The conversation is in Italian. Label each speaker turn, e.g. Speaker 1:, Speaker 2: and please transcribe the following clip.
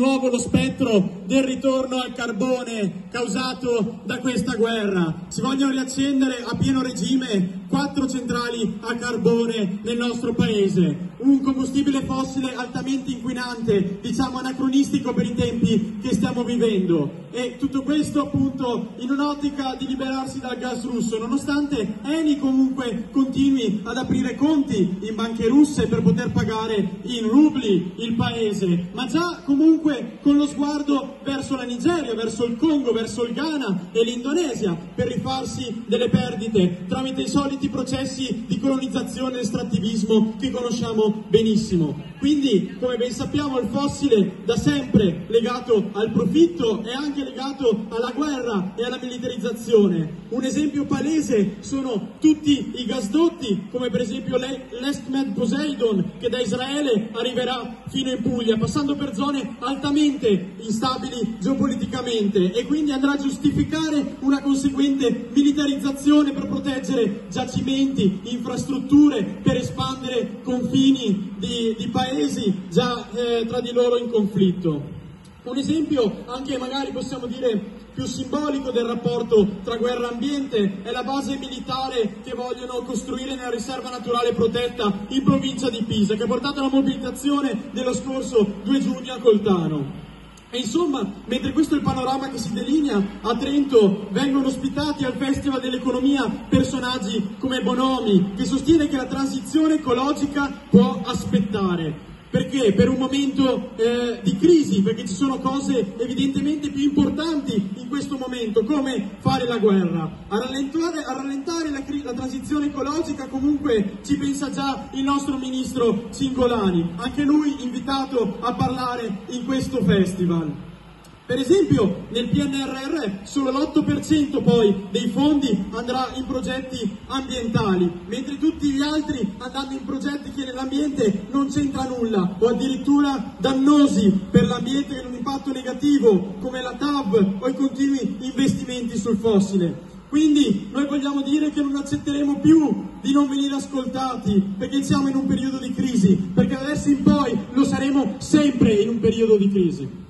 Speaker 1: nuovo lo spettro del ritorno al carbone causato da questa guerra. Si vogliono riaccendere a pieno regime quattro centrali a carbone nel nostro paese, un combustibile fossile altamente inquinante, diciamo anacronistico per i tempi che stiamo vivendo. E tutto questo appunto in un'ottica di liberarsi dal gas russo, nonostante Eni comunque continui ad aprire conti in banche russe per poter pagare in rubli il paese, ma già comunque con lo sguardo verso la Nigeria, verso il Congo, verso il Ghana e l'Indonesia per rifarsi delle perdite tramite i soliti processi di colonizzazione e estrattivismo che conosciamo benissimo. Quindi, come ben sappiamo, il fossile da sempre legato al profitto è anche legato alla guerra e alla militarizzazione. Un esempio palese sono tutti i gasdotti, come per esempio l'Estmed Poseidon, che da Israele arriverà fino in Puglia, passando per zone altamente instabili geopoliticamente e quindi andrà a giustificare una conseguente militarizzazione per proteggere giacimenti, infrastrutture, per espandere confini di, di paesi già eh, tra di loro in conflitto. Un esempio anche magari possiamo dire più simbolico del rapporto tra guerra e ambiente è la base militare che vogliono costruire nella riserva naturale protetta in provincia di Pisa, che ha portato alla mobilitazione dello scorso 2 giugno a Coltano. E insomma, mentre questo è il panorama che si delinea, a Trento vengono ospitati al Festival dell'Economia personaggi come Bonomi, che sostiene che la transizione ecologica può aspettare. Perché? Per un momento eh, di crisi, perché ci sono cose evidentemente più importanti in questo momento, come fare la guerra. A rallentare, a rallentare la, la, transizione ecologica comunque ci pensa già il nostro ministro Cingolani, anche lui invitato a parlare in questo festival. Per esempio nel PNRR solo l'8% poi dei fondi andrà in progetti ambientali, mentre tutti gli altri andranno in progetti che nell'ambiente non c'entra nulla o addirittura dannosi per l'ambiente hanno un impatto negativo come la TAV o i continui investimenti sul fossile. Quindi noi vogliamo dire che non accetteremo più di non venire ascoltati perché siamo in un periodo di crisi, perché adesso in poi lo saremo sempre in un periodo di crisi.